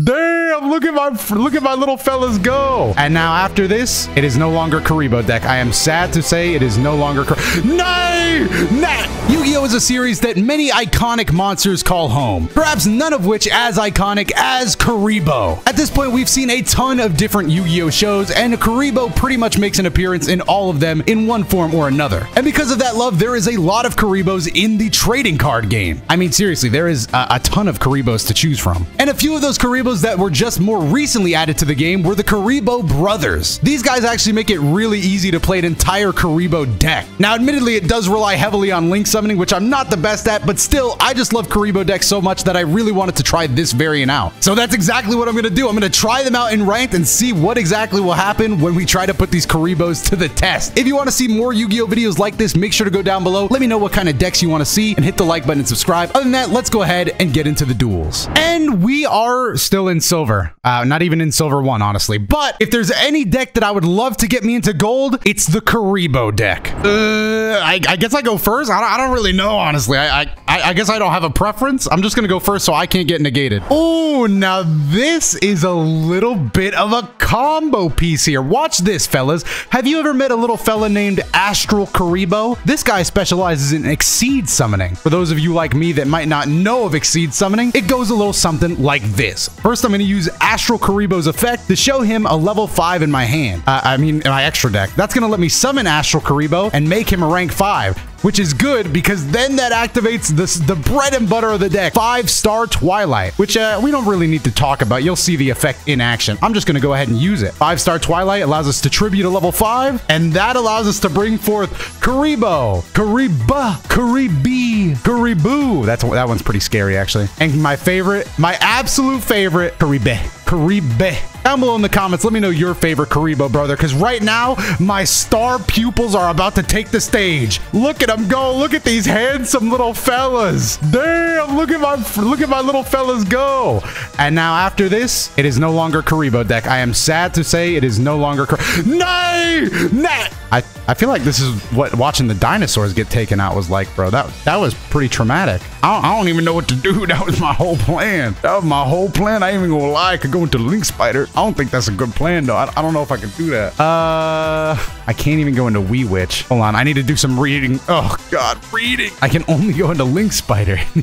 Damn, look at my look at my little fellas go. And now after this, it is no longer Kuriboh deck. I am sad to say it is no longer Kar Nay! Nay! Yu-Gi-Oh! is a series that many iconic monsters call home. Perhaps none of which as iconic as Kuriboh. At this point, we've seen a ton of different Yu-Gi-Oh! shows, and Kuriboh pretty much makes an appearance in all of them in one form or another. And because of that love, there is a lot of Kuribohs in the trading card game. I mean, seriously, there is a, a ton of Kuribohs to choose from. And a few of those Kuribohs that were just more recently added to the game were the Kuriboh brothers. These guys actually make it really easy to play an entire Kuriboh deck. Now, admittedly, it does rely heavily on link summoning, which I'm not the best at, but still, I just love Kuriboh decks so much that I really wanted to try this variant out. So that's exactly what I'm to do. I'm to try them out in ranked and see what exactly will happen when we try to put these Kuribohs to the test. If you want to see more Yu-Gi-Oh videos like this, make sure to go down below. Let me know what kind of decks you want to see and hit the like button and subscribe. Other than that, let's go ahead and get into the duels. And we are still in silver. Uh, not even in silver one, honestly. But if there's any deck that I would love to get me into gold, it's the Kuriboh deck. Uh, I, I guess I go first. I don't, I don't really know, honestly. I, I, I guess I don't have a preference. I'm just gonna go first so I can't get negated. Oh, now this is a little bit of a combo piece here. Watch this, fellas. Have you ever met a little fella named Astral Kuriboh? This guy specializes in Exceed summoning. For those of you like me that might not know of Exceed summoning, it goes a little something like this. First, I'm gonna use Astral Kuriboh's effect to show him a level 5 in my hand. Uh, I mean, in my extra deck. That's gonna let me summon Astral Kuriboh and make him a rank 5 which is good because then that activates the, the bread and butter of the deck, five star Twilight, which uh, we don't really need to talk about. You'll see the effect in action. I'm just to go ahead and use it. Five star Twilight allows us to tribute a level five, and that allows us to bring forth Karibo, Kuribah, Kuribee, Kuriboo. That's that one's pretty scary actually. And my favorite, my absolute favorite, Kuribeh, Kuribeh. Down below in the comments, let me know your favorite Kuriboh brother, because right now, my star pupils are about to take the stage. Look at them go. Look at these handsome little fellas. Damn, look at my look at my little fellas go. And now after this, it is no longer Kuriboh deck. I am sad to say it is no longer Nay! Nay! I, I feel like this is what watching the dinosaurs get taken out was like, bro. That that was pretty traumatic. I don't, I don't even know what to do. That was my whole plan. That was my whole plan. I ain't even gonna lie. I could go into Link Spider. I don't think that's a good plan, though. I, I don't know if I can do that. Uh, I can't even go into Wee Witch. Hold on. I need to do some reading. Oh, God. Reading. I can only go into Link Spider.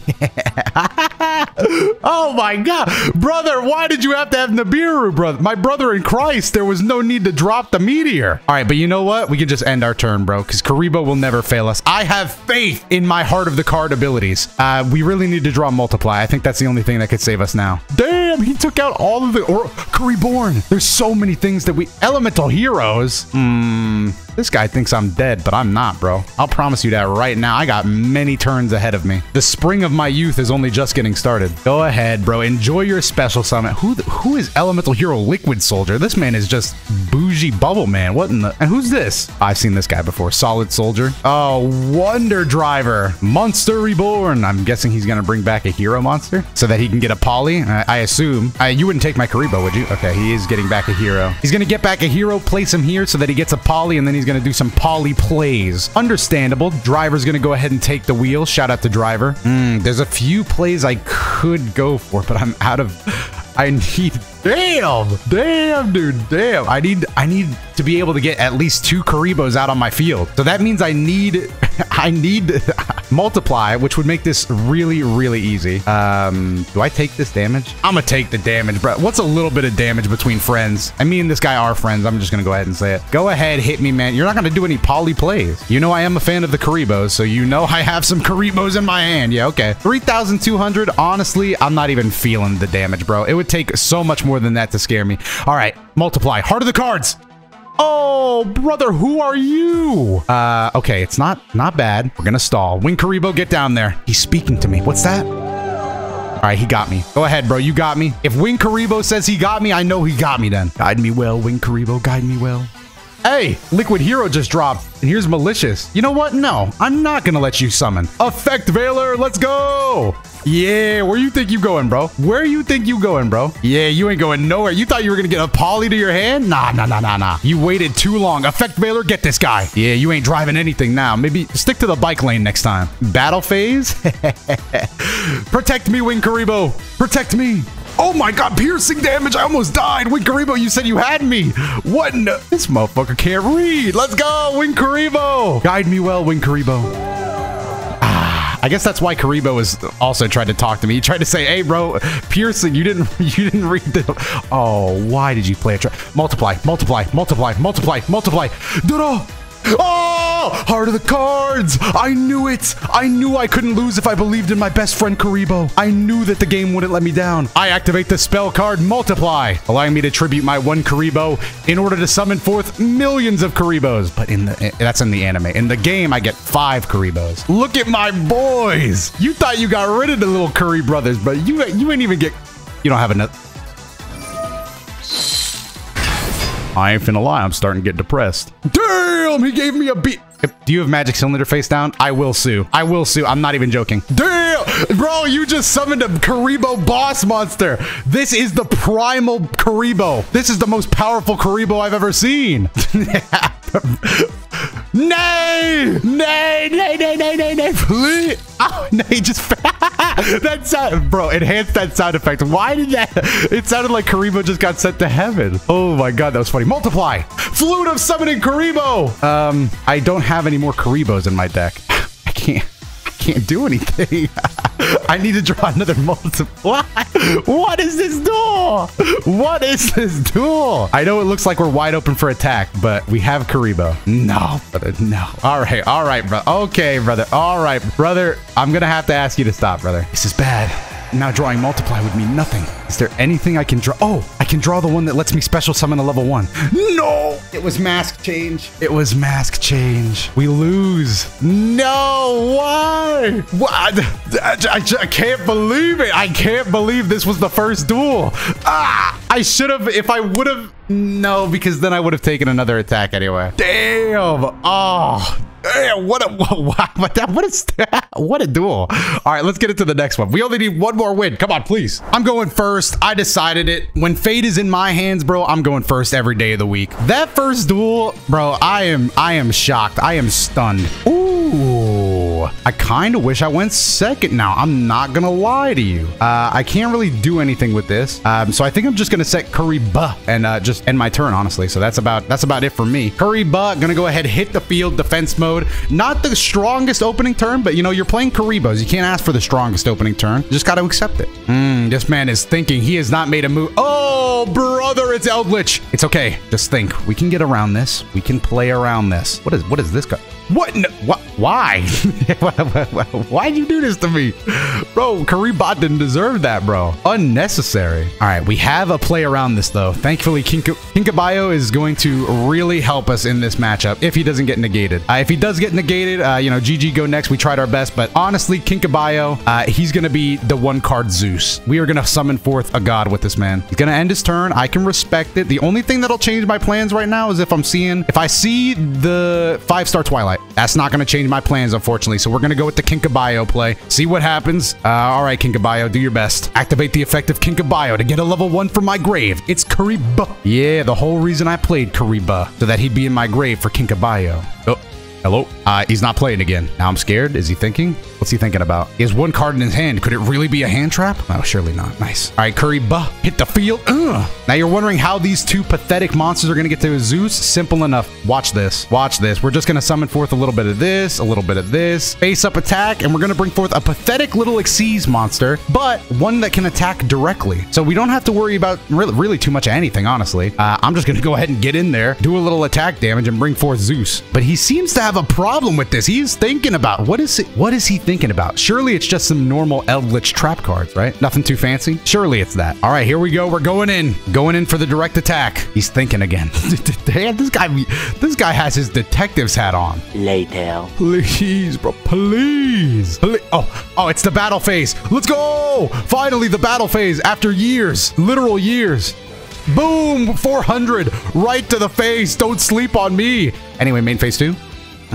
oh, my God. Brother, why did you have to have Nibiru, brother? My brother in Christ, there was no need to drop the meteor. All right, but you know what? We can just end our turn, bro, because Kuriboh will never fail us. I have faith in my heart of the card abilities. Uh, we really need to draw Multiply. I think that's the only thing that could save us now. Damn, he took out all of the... Or Kuribohrn. There's so many things that we... Elemental heroes? Hmm... This guy thinks I'm dead, but I'm not, bro. I'll promise you that right now. I got many turns ahead of me. The spring of my youth is only just getting started. Go ahead, bro. Enjoy your special summon. Who who is Elemental Hero Liquid Soldier? This man is just bougie bubble man. What in the... And who's this? I've seen this guy before. Solid Soldier. Oh, Wonder Driver. Monster Reborn. I'm guessing he's going to bring back a hero monster so that he can get a poly. I, I assume. I, you wouldn't take my Kuriboh, would you? Okay, he is getting back a hero. He's going to get back a hero, place him here so that he gets a poly, and then he's going to do some poly plays. Understandable. Driver's going to go ahead and take the wheel. Shout out to Driver. Mm, there's a few plays I could go for, but I'm out of... I need damn. Damn dude. Damn. I need I need to be able to get at least two Kuribohs out on my field. So that means I need I need multiply which would make this really really easy. Um do I take this damage? I'm gonna take the damage bro what's a little bit of damage between friends? I mean this guy are friends. I'm just gonna go ahead and say it. Go ahead hit me man. You're not gonna do any poly plays. You know I am a fan of the Kuribohs so you know I have some Kuribohs in my hand. Yeah okay. 3200 honestly I'm not even feeling the damage bro. It would take so much more than that to scare me. All right, multiply. Heart of the cards. Oh, brother, who are you? Uh, okay, it's not not bad. We're gonna stall. Wing Kuriboh, get down there. He's speaking to me. What's that? All right, he got me. Go ahead, bro. You got me. If Wing Kuriboh says he got me, I know he got me then. Guide me well, Wing Kuriboh. Guide me well. Hey, Liquid Hero just dropped, and here's Malicious. You know what? No, I'm not gonna let you summon. Effect Veiler, let's go! Yeah, where you think you going, bro? Where you think you going, bro? Yeah, you ain't going nowhere. You thought you were gonna get a poly to your hand? Nah, nah, nah, nah, nah. You waited too long. Effect Veiler, get this guy. Yeah, you ain't driving anything now. Maybe stick to the bike lane next time. Battle phase? Protect me, Wing Kuriboh. Protect me. Oh my god, piercing damage. I almost died. Winkaribo, you said you had me. What? This motherfucker can't read. Let's go, Winkaribo. Guide me well, Winkaribo. Ah, I guess that's why Kuriboh was also tried to talk to me. He tried to say, "Hey, bro, piercing, you didn't, you didn't read the. Oh, why did you play a trap? Multiply, multiply, multiply, multiply, multiply. Oh, heart of the cards. I knew it. I knew I couldn't lose if I believed in my best friend Kuriboh. I knew that the game wouldn't let me down. I activate the spell card Multiply, allowing me to tribute my one Kuriboh in order to summon forth millions of Kuribohs. But in the that's in the anime. In the game, I get five Kuribohs. Look at my boys. You thought you got rid of the little Curry brothers, but you you ain't even get. You don't have enough. I ain't finna lie, I'm starting to get depressed. Damn, he gave me a beat. Do you have magic cylinder face down? I will sue. I will sue. I'm not even joking. Damn, bro, you just summoned a Kuriboh boss monster. This is the primal Kuriboh. This is the most powerful Kuriboh I've ever seen. Nay! Nay, nay, nay, nay, nay, nay, please! Ah, oh, no, he just... that sound... Bro, enhance that sound effect. Why did that... It sounded like Kuriboh just got sent to heaven. Oh my god, that was funny. Multiply! Flute of Summoning Kuriboh! Um, I don't have any more Kuribohs in my deck. I can't... I can't do anything. I need to draw another multiply. What is this duel? What is this duel? I know it looks like we're wide open for attack, but we have Kuriboh. No, brother, no. All right, all right, brother. Okay, brother. All right, brother. I'm gonna have to ask you to stop, brother. This is bad. Now drawing multiply would mean nothing. Is there anything I can draw? Oh, I can draw the one that lets me special summon a level one. No! It was mask change. It was mask change. We lose. No, why? What? I, I, I can't believe it. I can't believe this was the first duel. Ah, I should have, if I would have, no, because then I would have taken another attack anyway. Damn. Oh, Damn, what a what, what, what a what a duel. All right, let's get into the next one. We only need one more win. Come on, please. I'm going first. I decided it. When fate is in my hands, bro, I'm going first every day of the week. That first duel, bro, I am I am shocked. I am stunned. Ooh. I kind of wish I went second now. I'm not going to lie to you. Uh, I can't really do anything with this. Um, so I think I'm just going to set Kuribah and uh, just end my turn, honestly. So that's about that's about it for me. Kuribah, going to go ahead, hit the field, defense mode. Not the strongest opening turn, but you know, you're playing Kuribohs. You can't ask for the strongest opening turn. You just got to accept it. Mm, this man is thinking. He has not made a move. Oh, brother, it's Eldritch. It's okay. Just think. We can get around this. We can play around this. What is what is this guy? What? No, what? Why? Why'd you do this to me? Bro, Karibot didn't deserve that, bro. Unnecessary. All right, we have a play around this, though. Thankfully, Kink Kinka-byo is going to really help us in this matchup if he doesn't get negated. Uh, if he does get negated, uh, you know, GG go next. We tried our best, but honestly, Kinka-byo, uh, he's going to be the one card Zeus. We are going to summon forth a god with this man. He's going to end his turn. I can respect it. The only thing that'll change my plans right now is if I'm seeing, if I see the five-star Twilight. That's not going to change my plans, unfortunately. So we're going to go with the Kinka-byo play. See what happens. Uh, all right, Kinka-byo, do your best. Activate the effect of Kinka-byo to get a level one from my grave. It's Kuribah. Yeah, the whole reason I played Kuribah, so that he'd be in my grave for Kinka-byo. Oh. Hello? Uh, he's not playing again. Now I'm scared. Is he thinking? What's he thinking about? He has one card in his hand. Could it really be a hand trap? No, surely not. Nice. All right, Curry Buh. Hit the field. Ugh. Now you're wondering how these two pathetic monsters are going to get to Zeus? Simple enough. Watch this. Watch this. We're just going to summon forth a little bit of this, a little bit of this, face up attack, and we're going to bring forth a pathetic little Xyz monster, but one that can attack directly. So we don't have to worry about really, really too much of anything, honestly. Uh, I'm just going to go ahead and get in there, do a little attack damage, and bring forth Zeus. But he seems to have a problem with this. He's thinking about what is it? What is he thinking about? Surely it's just some normal Eldritch trap cards, right? Nothing too fancy. Surely it's that. All right, here we go. We're going in, going in for the direct attack. He's thinking again. Damn, this guy, this guy has his detective's hat on. Later. Please, bro, please. please. Oh, oh, it's the battle phase. Let's go. Finally, the battle phase after years, literal years. Boom, 400 right to the face. Don't sleep on me. Anyway, main phase two.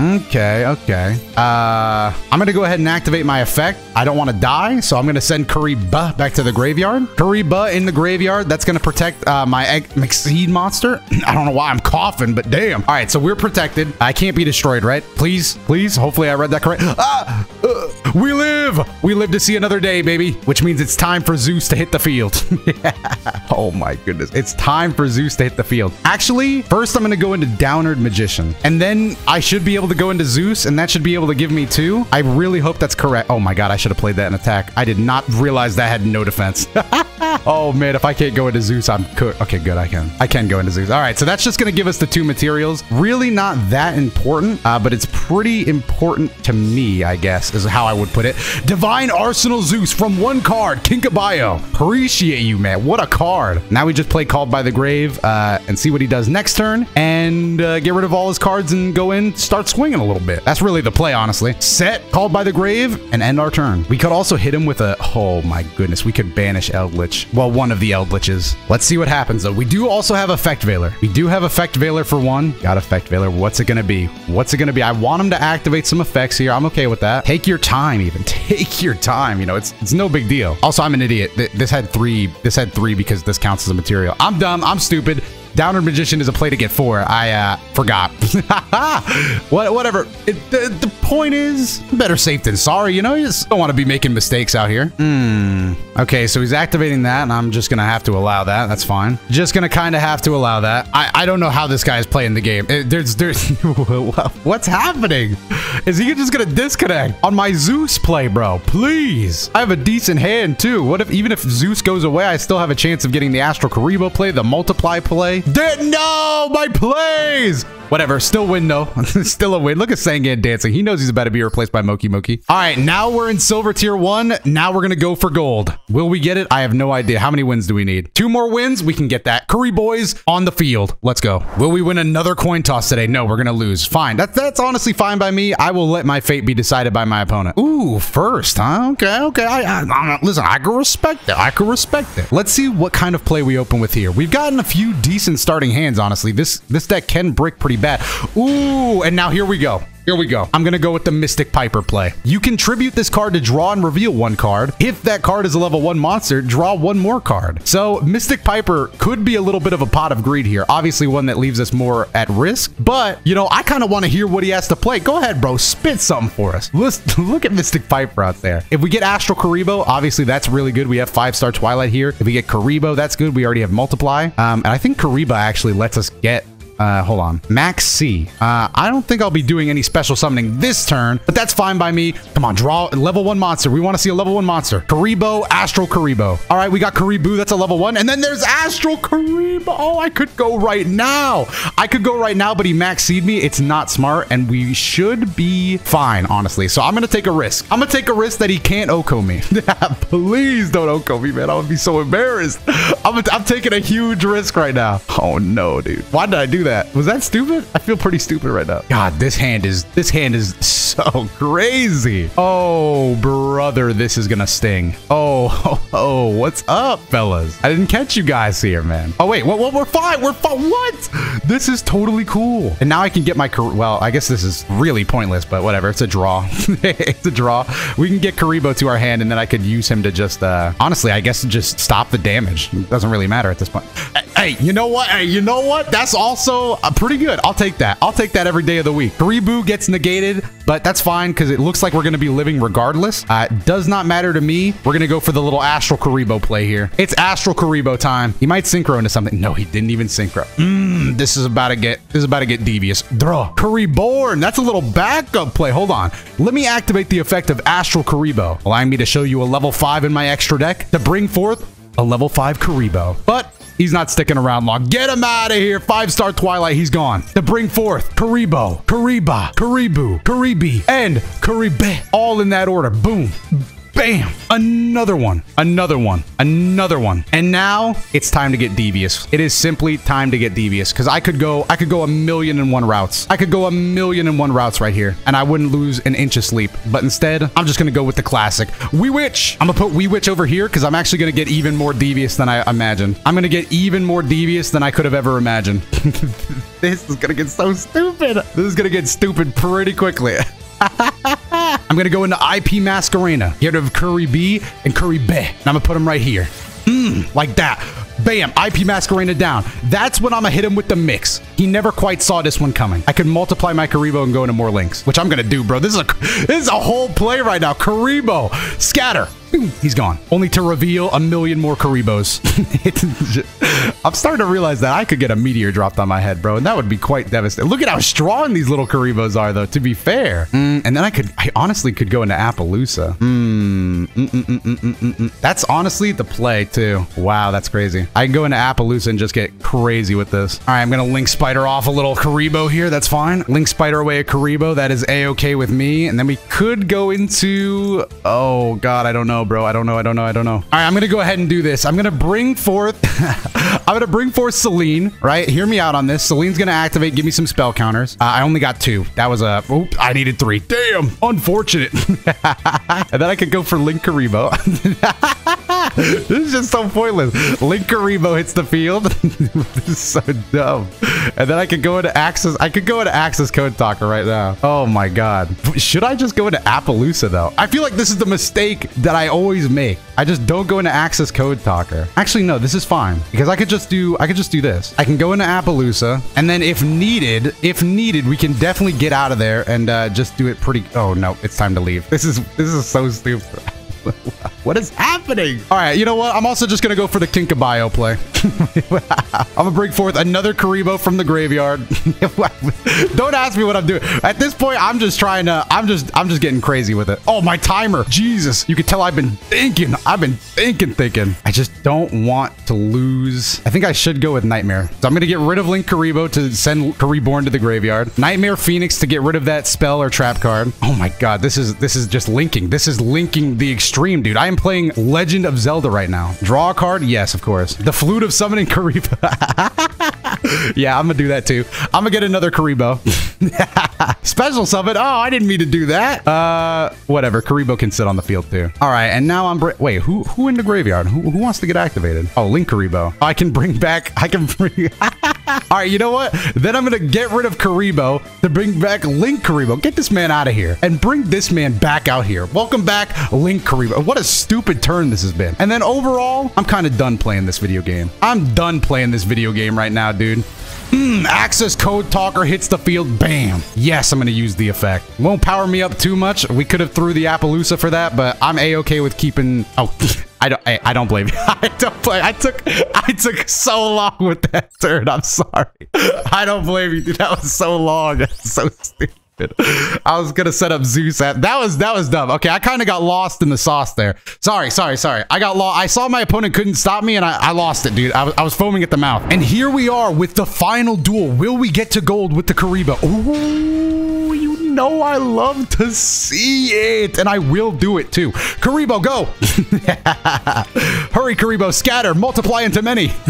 Okay, okay. Uh, I'm to go ahead and activate my effect. I don't want to die, so I'm to send Kuribah back to the graveyard. Kuribah in the graveyard. That's to protect uh, my egg McSeed monster. I don't know why I'm coughing, but damn. All right, so we're protected. I can't be destroyed, right? Please, please. Hopefully I read that correct. Ah! Uh, We live! We live to see another day, baby. Which means it's time for Zeus to hit the field. oh my goodness. It's time for Zeus to hit the field. Actually, first I'm going to go into Downerd Magician. And then I should be able to go into Zeus, and that should be able to give me two. I really hope that's correct. Oh my god, I should have played that in attack. I did not realize that had no defense. oh man, if I can't go into Zeus, I'm cooked. Okay, good, I can. I can go into Zeus. All right, so that's just going to give us the two materials. Really not that important, uh, but it's pretty important to me, I guess, is how I would put it. Divine Arsenal Zeus from one card, Kinka-byo. Appreciate you, man. What a card. Now we just play Called by the Grave uh, and see what he does next turn and uh, get rid of all his cards and go in, start swinging a little bit. That's really the play, honestly. Set Called by the Grave and end our turn. We could also hit him with a, oh my goodness, we could banish Eldritch. Well, one of the Eldritches. Let's see what happens, though. We do also have Effect Veiler. We do have Effect Veiler for one. Got Effect Veiler. What's it to be? What's it to be? I want him to activate some effects here. I'm okay with that. Take your time, even. Take your time. You know, it's it's no big deal. Also, I'm an idiot. This had three. This had three because this counts as a material. I'm dumb. I'm stupid. Downerd Magician is a play to get four. I uh, forgot. what, whatever. It, the, the point is, better safe than sorry. You know, you just don't want to be making mistakes out here. Hmm. Okay, so he's activating that, and I'm just going to have to allow that. That's fine. Just going to kind of have to allow that. I, I don't know how this guy is playing the game. It, there's, there's, what's happening? Is he just going to disconnect on my Zeus play, bro? Please. I have a decent hand, too. What if, even if Zeus goes away, I still have a chance of getting the Astral Kuriboh play, the multiply play? Did no, my plays. Whatever, still win though. still a win. Look at Sangan dancing. He knows he's about to be replaced by Mokey Mokey. All right, now we're in silver tier one. Now we're gonna go for gold. Will we get it? I have no idea. How many wins do we need? Two more wins, we can get that. Curry boys on the field. Let's go. Will we win another coin toss today? No, we're gonna lose. Fine. That's that's honestly fine by me. I will let my fate be decided by my opponent. Ooh, first, huh? Okay, okay. I, I, I listen. I can respect that. I can respect that. Let's see what kind of play we open with here. We've gotten a few decent starting hands. Honestly, this this deck can brick pretty bad. Ooh, and now here we go. Here we go. I'm going to go with the Mystic Piper play. You contribute this card to draw and reveal one card. If that card is a level one monster, draw one more card. So Mystic Piper could be a little bit of a pot of greed here. Obviously one that leaves us more at risk, but you know, I kind of want to hear what he has to play. Go ahead, bro. Spit something for us. Let's look at Mystic Piper out there. If we get Astral Kuriboh, obviously that's really good. We have five star Twilight here. If we get Kuriboh, that's good. We already have Multiply. Um, and I think Kuribah actually lets us get uh, hold on. Max C. Uh, I don't think I'll be doing any special summoning this turn, but that's fine by me. Come on, draw a level one monster. We want to see a level one monster. Kuriboh, Astral Kuriboh. All right, we got Kuriboo. That's a level one. And then there's Astral Kuriboh. Oh, I could go right now. I could go right now, but he max would me. It's not smart, and we should be fine, honestly. So I'm going to take a risk. I'm going to take a risk that he can't Oko me. Please don't Oko me, man. I would be so embarrassed. I'm, I'm taking a huge risk right now. Oh, no, dude. Why did I do that? That. Was that stupid? I feel pretty stupid right now. God, this hand is this hand is so crazy. Oh, brother, this is gonna sting. Oh, oh, oh, what's up, fellas? I didn't catch you guys here, man. Oh wait, what? what we're fine. We're fine. What? This is totally cool. And now I can get my well. I guess this is really pointless, but whatever. It's a draw. it's a draw. We can get Kuriboh to our hand, and then I could use him to just uh honestly, I guess just stop the damage. It doesn't really matter at this point. Hey, you know what? Hey, you know what? That's also uh, pretty good. I'll take that. I'll take that every day of the week. Kuriboo gets negated, but that's fine because it looks like we're going to be living regardless. Uh, does not matter to me. We're going to go for the little Astral Kuriboh play here. It's Astral Kuriboh time. He might synchro into something. No, he didn't even synchro. Mmm, this is about to get, this is about to get devious. Draw. Kuribohrn. That's a little backup play. Hold on. Let me activate the effect of Astral Kuriboh, allowing me to show you a level five in my extra deck to bring forth a level 5 Kuriboh. But He's not sticking around long. Get him out of here. Five star Twilight. He's gone. To bring forth Karibo, Kuribah, Kuriboo, Kuribee, and Kuribeh. All in that order. Boom. Bam! Another one. Another one. Another one. And now it's time to get devious. It is simply time to get devious because I could go I could go a million and one routes. I could go a million and one routes right here and I wouldn't lose an inch of sleep. But instead, I'm just going to go with the classic. Wee Witch. I'm going to put Wee Witch over here because I'm actually going to get even more devious than I imagined. I'm going to get even more devious than I could have ever imagined. this is going to get so stupid. This is going to get stupid pretty quickly. I'm gonna go into IP Masquerena. Get rid of Curry B and Curry B. And I'm gonna put them right here. Mmm, like that. Bam, IP Masquerena down. That's when I'm gonna hit him with the mix. He never quite saw this one coming. I could multiply my Kuriboh and go into more links, which I'm gonna do, bro. This is a this is a whole play right now. Kuriboh, scatter. He's gone. Only to reveal a million more Kuribohs. I'm starting to realize that I could get a meteor dropped on my head, bro, and that would be quite devastating. Look at how strong these little Kuribohs are, though, to be fair. Mm, and then I could, I honestly could go into Appaloosa. Mm, mm, that's honestly the play, too. Wow, that's crazy. I can go into Appaloosa and just get crazy with this. All right, I'm going to Link Spider off a little Kuriboh here. That's fine. Link Spider away a Kuriboh. That is A-okay with me. And then we could go into, oh, God, I don't know bro. I don't know. I don't know. I don't know. All right, I'm going to go ahead and do this. I'm going to bring forth, I'm going to bring forth Selene, right? Hear me out on this. Selene's going to activate, give me some spell counters. Uh, I only got two. That was a, oop, I needed three. Damn, unfortunate. and then I could go for Link Kuriboh. this is so pointless. Link Kuriboh hits the field. this is so dumb. And then I could go into Access. I could go into Access Code Talker right now. Oh my god. Should I just go into Appaloosa though? I feel like this is the mistake that I always make. I just don't go into Access Code Talker. Actually, no, this is fine because I could just do. I could just do this. I can go into Appaloosa, and then if needed, if needed, we can definitely get out of there and uh, just do it pretty. Oh no, it's time to leave. This is this is so stupid. what is happening? All right, you know what? I'm also just going to go for the Kinka-byo play. I'm going to bring forth another Kuriboh from the graveyard. Don't ask me what I'm doing. At this point, I'm just trying to, I'm just, I'm just getting crazy with it. Oh, my timer. Jesus. You can tell I've been thinking. I've been thinking, thinking. I just don't want to lose. I think I should go with Nightmare. So I'm going to get rid of Link Kuriboh to send Kuribohrn to the graveyard. Nightmare Phoenix to get rid of that spell or trap card. Oh my God. This is, this is just linking. This is linking the extreme extreme, dude. I am playing Legend of Zelda right now. Draw a card? Yes, of course. The Flute of Summoning Kuriboh. yeah, I'm gonna do that too. I'm gonna get another Kuriboh. Special summon. Oh, I didn't mean to do that. Uh, whatever. Kuriboh can sit on the field too. All right, and now I'm wait. Who who in the graveyard? Who who wants to get activated? Oh, Link Kuriboh. Oh, I can bring back. I can bring. All right, you know what? Then I'm gonna get rid of Kuriboh to bring back Link Kuriboh. Get this man out of here and bring this man back out here. Welcome back, Link Kuriboh. What a stupid turn this has been. And then overall, I'm kind of done playing this video game. I'm done playing this video game right now, dude. Hmm, access code talker hits the field. Bam. Yes, I'm going to use the effect. Won't power me up too much. We could have threw the Appaloosa for that, but I'm a-okay with keeping... Oh, I don't I, I don't blame you. I don't blame I took I took so long with that turn. I'm sorry. I don't blame you, dude. That was so long. That's so stupid. I was gonna set up Zeus at that was that was dumb. Okay, I kind of got lost in the sauce there. Sorry, sorry, sorry. I got lost. I saw my opponent couldn't stop me, and I, I lost it, dude. I was, I was foaming at the mouth. And here we are with the final duel. Will we get to gold with the Kuriboh? Ooh, know I love to see it, and I will do it too. Kuriboh, go! Hurry, Kuriboh, scatter, multiply into many.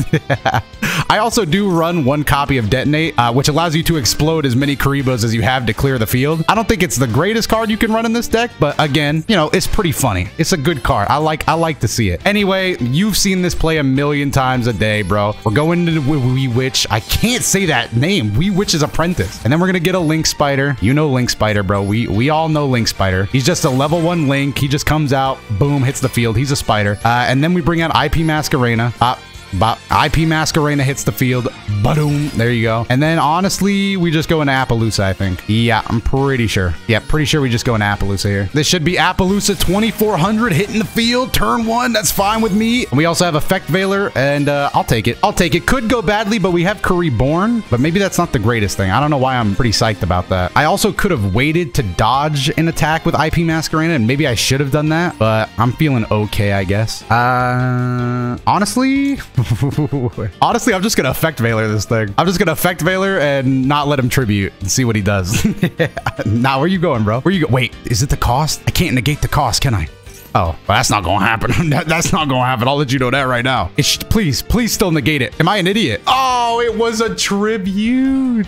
I also do run one copy of Detonate, uh, which allows you to explode as many Kuribohs as you have to clear the field. I don't think it's the greatest card you can run in this deck, but again, you know, it's pretty funny. It's a good card. I like I like to see it. Anyway, you've seen this play a million times a day, bro. We're going to Wee Witch. I can't say that name. Wee Witch's Apprentice. And then we're going to get a Link Spider. You know Link Spider, bro. We we all know Link Spider. He's just a level one Link. He just comes out, boom, hits the field. He's a spider. Uh, and then we bring out IP Masquerena. Uh, but IP Masquerena hits the field. Boom. There you go. And then honestly, we just go in Appaloosa, I think. Yeah, I'm pretty sure. Yeah, pretty sure we just go in Appaloosa here. This should be Appaloosa 2400 hitting the field. Turn one. That's fine with me. And we also have Effect Veiler, and uh, I'll take it. I'll take it. Could go badly, but we have Curry Born, But maybe that's not the greatest thing. I don't know why I'm pretty psyched about that. I also could have waited to dodge an attack with IP Masquerena, and maybe I should have done that. But I'm feeling okay, I guess. Uh, honestly... Honestly, I'm just gonna affect Veiler this thing. I'm just gonna affect Veiler and not let him tribute and see what he does. now, where you going, bro? Where you go? Wait, is it the cost? I can't negate the cost, can I? Oh, well, that's not gonna happen. that's not gonna happen. I'll let you know that right now. Please, please still negate it. Am I an idiot? Oh, it was a tribute.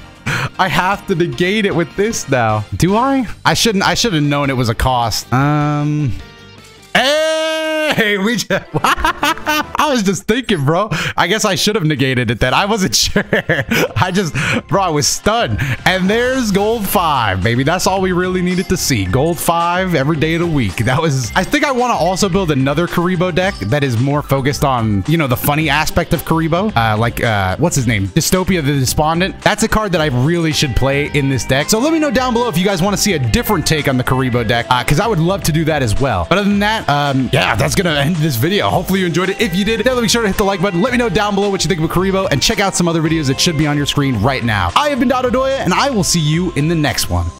I have to negate it with this now. Do I? I shouldn't. I should have known it was a cost. Um. Hey! Wait, we just, I was just thinking, bro. I guess I should have negated it then. I wasn't sure. I just, bro, I was stunned. And there's gold five, baby. That's all we really needed to see. Gold five every day of the week. That was, I think I want to also build another Kuriboh deck that is more focused on, you know, the funny aspect of Kuriboh. Uh, like, uh, what's his name? Dystopia the Despondent. That's a card that I really should play in this deck. So let me know down below if you guys want to see a different take on the Kuriboh deck, because uh, I would love to do that as well. But other than that, um, yeah, that's going to end this video. Hopefully you enjoyed it. If you did, definitely be sure to hit the like button. Let me know down below what you think of Kuriboh, and check out some other videos that should be on your screen right now. I have been DotoDoya, and I will see you in the next one.